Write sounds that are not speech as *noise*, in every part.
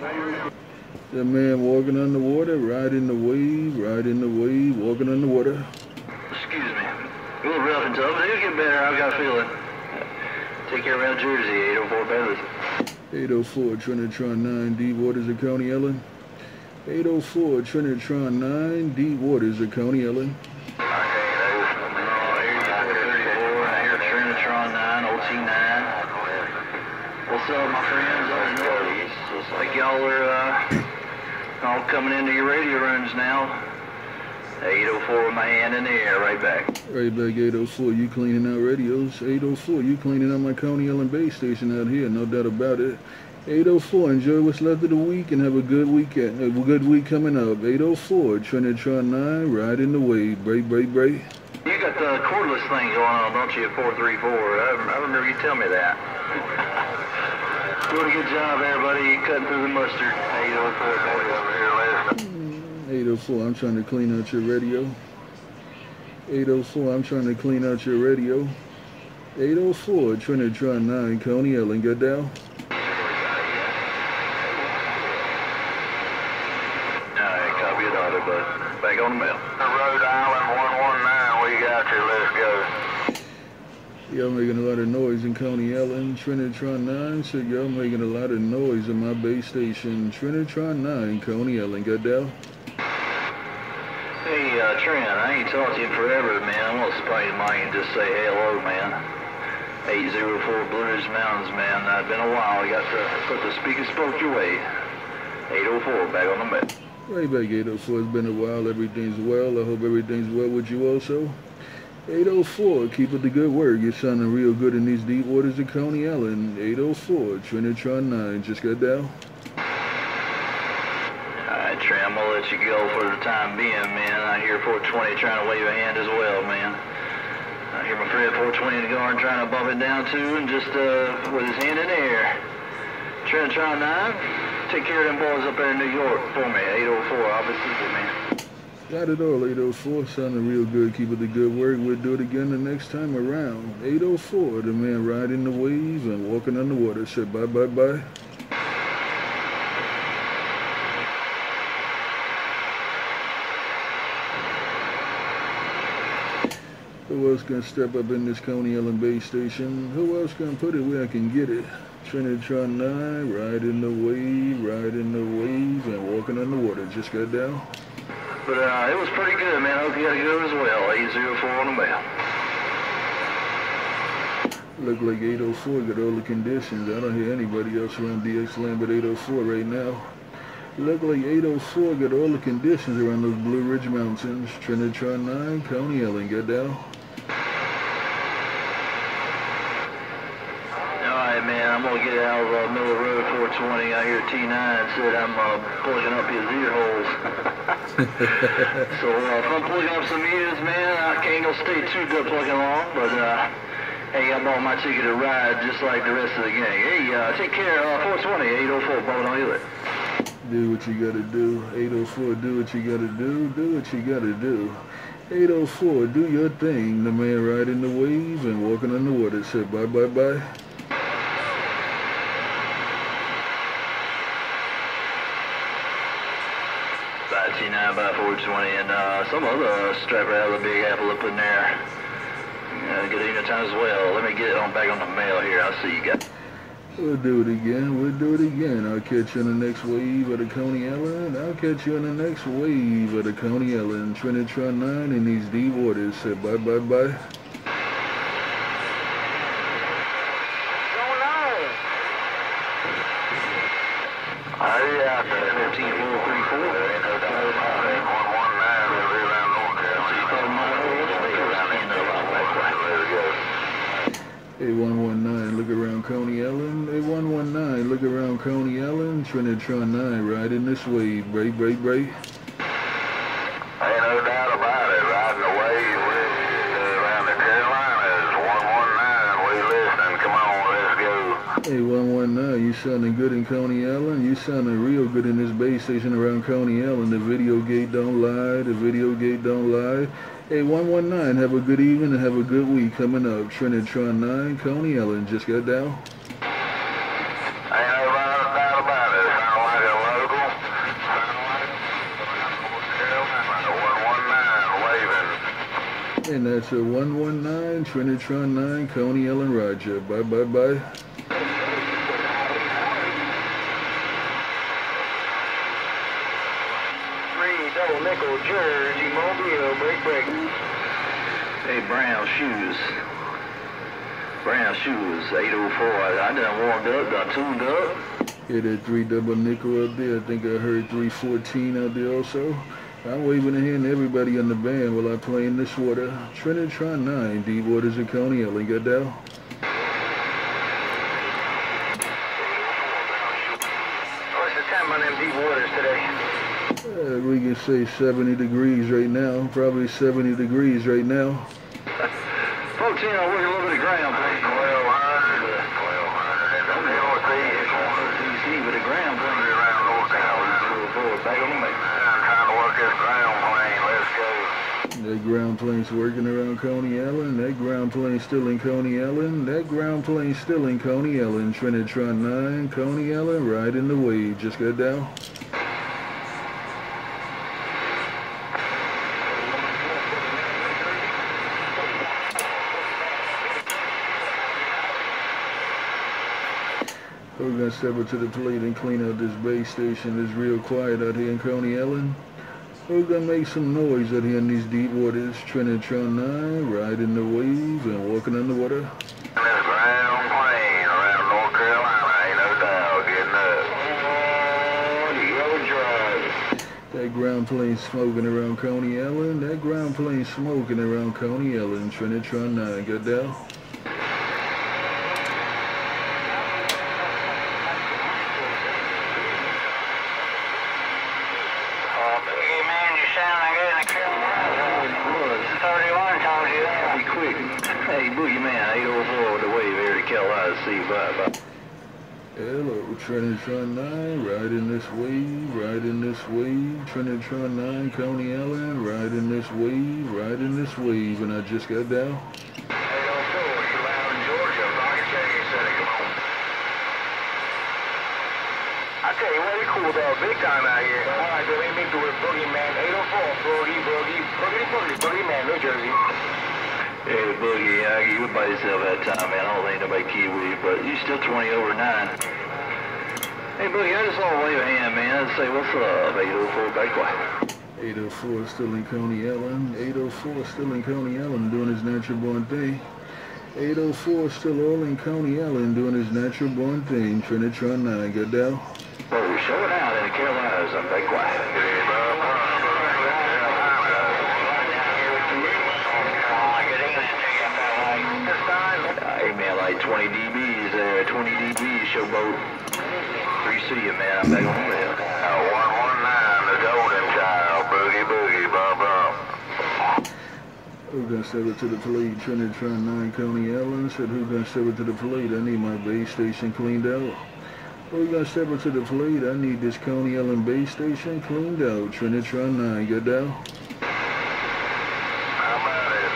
That man walking on the water, riding the wave, riding the wave, walking on the water. Excuse me. A little rough and tough, but it'll get better. I've got a feeling. Take care around Jersey, 804 Bayless. 804 Trinitron 9 D Waters of Coney Ellen. 804 Trinitron 9 D Waters of Coney Ellen. What's up, my friends? I know it's like y'all are uh, all coming into your radio rooms now. 804 with my hand in the air, right back. Right back, 804, you cleaning out radios. 804, you cleaning out my Coney Ellen base station out here, no doubt about it. 804, enjoy what's left of the week and have a good weekend, a good week coming up. 804, Trinitron 9, riding the wave, break, break, break. You got the cordless thing going on, don't you, at 434? I, I remember you tell me that. *laughs* Doing a good job, everybody. Cutting through the mustard. 804 over here last. 804, I'm trying to clean out your radio. 804, I'm trying to clean out your radio. 804, Trinitron 9, Coney Ellen, good down. Alright, copy it, daughter, bud. Back on the mail. Rhode Island 119, we got you, let's go. Y'all making a lot of noise in Coney Ellen. Trinitron 9 said y'all making a lot of noise in my base station. Trinitron 9, Coney Ellen, good down. Hey, uh, Trent, I ain't talked to you forever, man. I'm gonna spite your mic and just say hello, man. 804 Blue Ridge Mountains, man. Uh, been a while. I got to put the speaker spoke your way. 804, back on the mail. Right back, 804. It's been a while. Everything's well. I hope everything's well with you also. 804, keep up the good work. You're sounding real good in these deep waters of Coney Island. 804, Trinitron 9, just got down. Alright, Trent, I'm gonna let you go for the time being, man. I hear 420 trying to wave a hand as well, man. I hear my friend 420 in the garden trying to bump it down too, and just uh, with his hand in the air. Trinitron 9, take care of them boys up there in New York for me. 804, I'll be man. Got it all, 804. Sounding real good. Keep up the good work. We'll do it again the next time around. 804, the man riding the wave and walking on the water. Said bye, bye, bye. Who else can step up in this Coney Ellen base station? Who else can put it where I can get it? Trinitron 9, riding the wave, riding the wave, and walking on the water. Just got down. But uh, it was pretty good, man. I hope you had a good as well. 804 on the mail. Look like 804 got all the conditions. I don't hear anybody else around DX but 804 right now. Look like 804 got all the conditions around those Blue Ridge Mountains. Trinitron 9, Coney Ellen, get down. Alright, man, I'm gonna get out of uh, Miller Road 420. I hear T9 said I'm uh, plugging up his ear holes. *laughs* so uh, if I'm plugging up some ears, man, I can't go stay too good plugging along, but uh, hey, I bought my ticket to ride just like the rest of the gang. Hey, uh, take care, uh, 420, 804, Bubba, don't you? Do what you gotta do. 804, do what you gotta do. Do what you gotta do. 804, do your thing. The man riding the wave and walking on the water said bye bye bye. By T9 by 420, and uh, some other strapper out of the Big Apple up in there. Uh, good evening time as well. Let me get on back on the mail here. I'll see you guys. We'll do it again. We'll do it again. I'll catch you on the next wave of the Coney Island. I'll catch you on the next wave of the Coney Ellen. Trinitron 9 in these deep waters. Said bye bye bye. Hurry out there. 14434. There ain't no doubt about it. 119, every around North Carolina. Let's go. A119, look around Coney Ellen. A119, look around Trinitron 9, riding this wave. Break, break, break. Ain't no doubt about it. Riding away with, uh, around the Carolinas. 119, we listening. Come on, let's go. Hey, 119, you sounding good in Coney Island? You sounding real good in this base station around Coney Island. The video gate don't lie. The video gate don't lie. Hey, 119, have a good evening and have a good week coming up. Trinitron 9, Coney Island, just got down. Ain't no doubt about it. Sound like a And that's a 119 Trinitron 9 Coney Ellen Roger. Bye bye bye. Three double nickel Jersey Mobile break break. Hey, brown shoes. Brown shoes, 804. I, I done warmed up, done tuned up. Yeah, that three double nickel up there. I think I heard 314 out there also. I'm waving a hand to everybody in the band while I play in this water. Trinitron 9, Deep Waters of Coney Ellen. Got down? What's the time on them deep waters today? Uh, we can say 70 degrees right now. Probably 70 degrees right now. 14, I'll work a little bit of ground, please. 1200, 1200 in the northeast. DC with the ground, please. Around North Carolina. Forward, back on the map. I'm trying to work this go. That ground plane's working around Coney Island. That ground plane's still in Coney Island. That ground plane's still in Coney Ellen. Trinitron 9, Coney Island, right in the way. Just got down. We're gonna step up to the plate and clean out this base station. It's real quiet out here in Coney Ellen. Oh, We're gonna make some noise out here in these deep waters. Trinitron 9, riding the waves and walking on the water. Ground plane around North Carolina, ain't no doubt, up. Oh. That ground plane smoking around Coney Island. That ground plane smoking around Coney Island. Trinitron 9, got down. Oh, Biggie, man, you sound good in the Carolina. Was. 31 told you. Be quick. Hey, Boogeyman, 804 with the wave here to Carolina. You. Bye. Bye. Hello, Trinitron 9, riding this wave, riding this wave. Trinitron 9, Coney Ellen, riding this wave, riding this wave. And I just got down. 804, you out in Georgia. Rocket City City, come on. I tell you what, it cooled off big time out here. All right, so let me do it. Boogie Man, 804, Boogie, Boogie, Boogie, Boogie, Boogie Man, New Jersey. Hey, Boogie, uh, you were by yourself that time, man. I don't think nobody keyed with you, but you still 20 over 9. Hey, Boogie, I just want to wave a hand, man, and say, what's up, 804, back quiet. 804 still in Coney Ellen. 804 still in Coney Ellen doing his natural born thing. 804 still all in Coney Ellen doing his natural born thing. Trinitron 9, got down. Oh, show it out in the Carolinas, I'm back quiet. Uh, hey, man, like 20 dBs there, 20 dBs, showboat. 3C, you, man, I'm back on the rail. 119, the golden child, Boogie, Boogie, bum, bum. Who gonna step it to the plate? Trinitron 9 Coney Ellen said, Who gonna step it to the plate? I need my base station cleaned out. Who gonna step it to the plate? I need this Coney Ellen base station cleaned out. Trinitron 9, get down. How about it?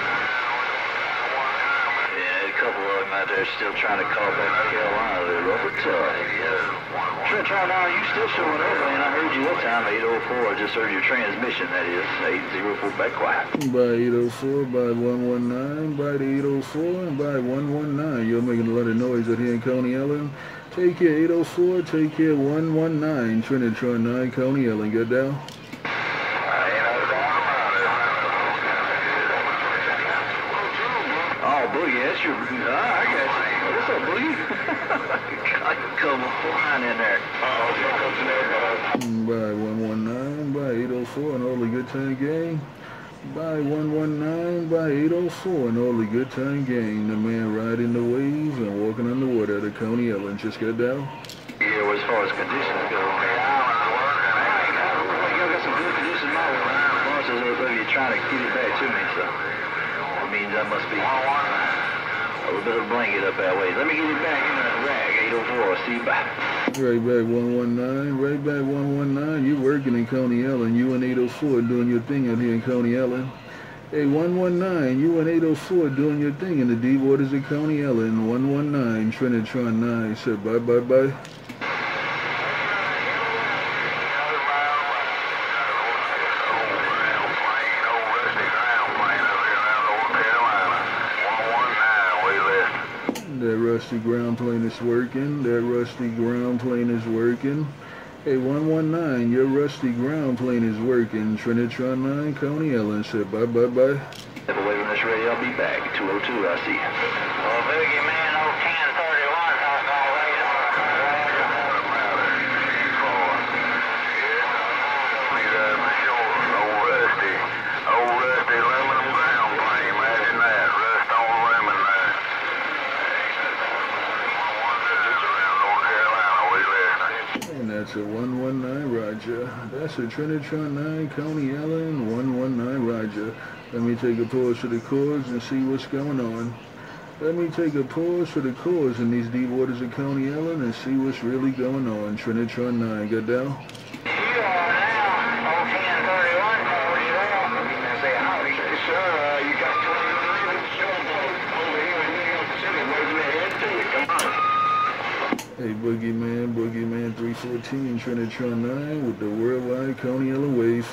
Yeah, a couple of them out there still trying to call back to Carolina. They're rough and tough. Trent, try you still showing up, man. I heard you that time, 804. I just heard your transmission, that is. 804, back quiet. By 804, by 119, by the 804, and by 119. You're making a lot of noise out here in Coney Ellen. Take care 804, take care 119. Trinitron 9 Coney Ellen, get down. Ain't no doubt about it. Oh, Boogie, that's your... Ah, I got you. What's up, Boogie? I can come flying in there. Oh. By 119, by 804, an the good time gang. By 119, by 804, an the good time gang. The man riding the waves and walking on the water at Coney Ellen. Just got down. Yeah, well, as far as conditions go, trying to get it back to me, so that means I must be a little bit a blanket up that way. Let me get it back in the rag, 804. See you back. Right back 119, right back 119. You working in Coney Ellen. You and 804 doing your thing out here in Coney Ellen. Hey, 119, you and 804 doing your thing in the deep waters of Coney Ellen. 119, Trinitron 9 said bye bye bye bye bye. Old ground plane, old rusty ground plane up here around North Carolina. rusty ground plane is working. That rusty ground plane is working. Hey, 119, your rusty ground plane is working. Trinitron 9, Coney Ellen said bye bye bye. Have a wave on this radio. I'll be back. 202, I see. Well, Boogie Man 01031, how's my radar? Old Rusty. Old Rusty aluminum ground plane. Imagine that. Rust on lemon there. Around North Carolina, we listening. And that's a 119 Roger. That's a Trinitron 9, Coney Allen 119 Roger. Let me take a pause for the cause and see what's going on. Let me take a pause for the cause in these deep waters of Coney Ellen and see what's really going on. Trinitron 9, got down? You are now 01031, how are you there? Say howdy. Sir, uh, you got 20 minutes over here in New York City, waving their head to you. Come on. Hey, Boogeyman, Boogeyman 314, Trinitron 9 with the worldwide Coney Ellen wave.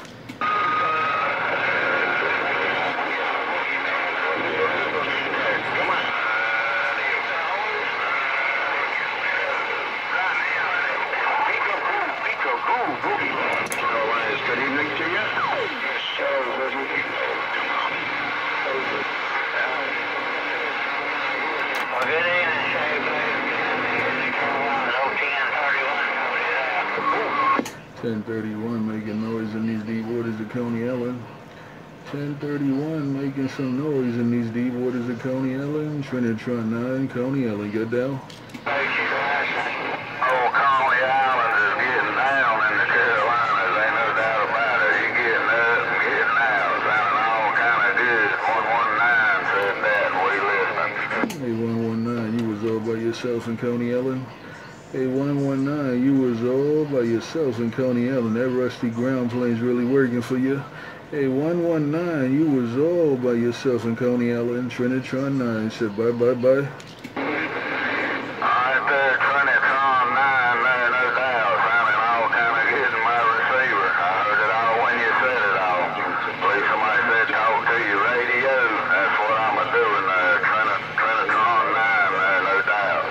Good evening to you. Yes, sir. Well, good evening, Shave. 1031 making noise in these deep waters of Coney Ellen. 1031 making some noise in these deep waters of Coney Ellen. Trinitron 9, Coney Ellen, get down? Coney Island is getting down in the Carolinas, ain't no doubt about it. You getting up getting out, sounding all kind of good. 119 said that, and we listening. Hey, 119, you was all by yourself in Coney Ellen? Hey, 119, you was all by yourself in Coney Ellen. That rusty ground plane's really working for you. Hey, 119, you was all by yourself in Coney Ellen. Trinitron 9 said bye bye bye bye bye. Alright there, Trinitron 9 there, no doubt. Sounding all kind of good in my receiver. I heard it all when you said it all. Believe somebody said talk to your radio. That's what I'm a doing there. Trini- Trinitron 9 there, no doubt.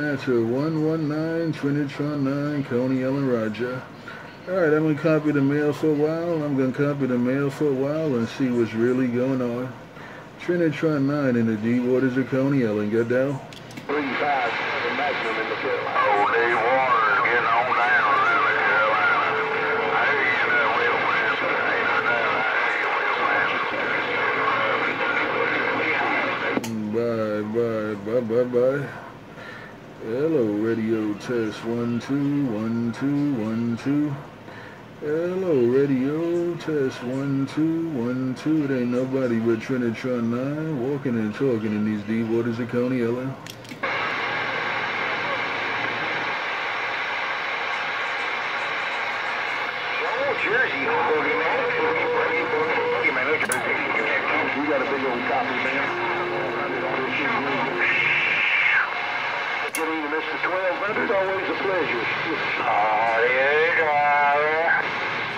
119, And that's a 119 Trinitron 9 Coney Ellen Roger. Alright, I'm going to copy the mail for a while. I'm going to copy the mail for a while and see what's really going on. Trinitron 9 in the deep waters of Coney Ellen. Down? 35, the maximum in the getting on down. Bye, bye, bye, bye, bye. Hello, radio test. One, two, one, two, one, two. Hello, radio test. One, two, one, two. It ain't nobody but Trinitron 9 walking and talking in these deep waters of Coney Ellen. Oh, Jersey, boogie man. Boogie, boogie, boogie, boogie man. Look at this. You got a big old copy, man. Good evening, Mr. 1200. Always a pleasure. Yeah, driver.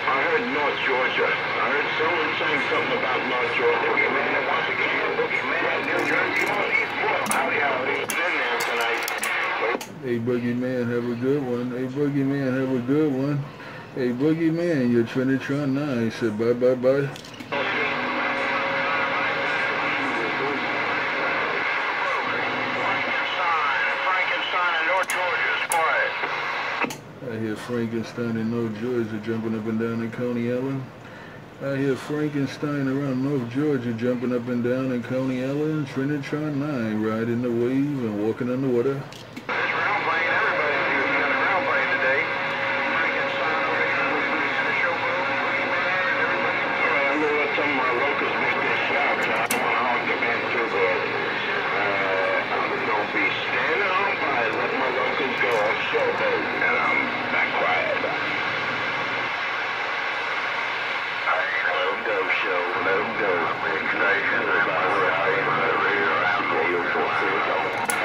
I heard North Georgia. I heard someone saying something about North Georgia. Boogie man, once again, boogie man, New Jersey. Howdy, howdy. Been there tonight. Hey, Boogeyman, have a good one. Hey, Boogeyman, have a good one. Hey, Boogeyman, your Trinitron 9 said bye bye bye, bye, bye. Frankenstein in North Georgia is quiet. I hear Frankenstein in North Georgia jumping up and down in Coney Ellen. I hear Frankenstein around North Georgia jumping up and down in Coney Ellen. Trinitron 9 riding the wave and walking on the water. This round plane, everybody's using a round plane today. Frankenstein over here in the show boogie man, everybody. I'm gonna let some of my locals make this shout. I don't want to hog the man too bad. Uh, I'm gonna be standing on by letting my locals go off showboat, and I'm not quiet. Let 'em go, show. Let 'em go. Big stations, everybody, right? Right around the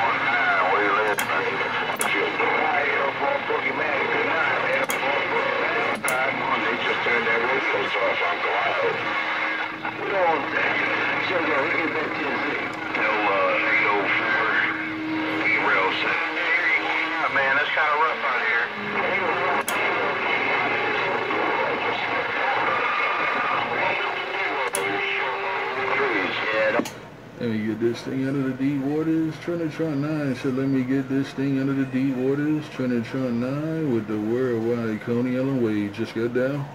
One nine, we listening. Get this thing under the deep waters. Trinitron 9 said, let me get this thing under the deep waters. Trinitron 9 with the worldwide Coney Ellen Wade just got down.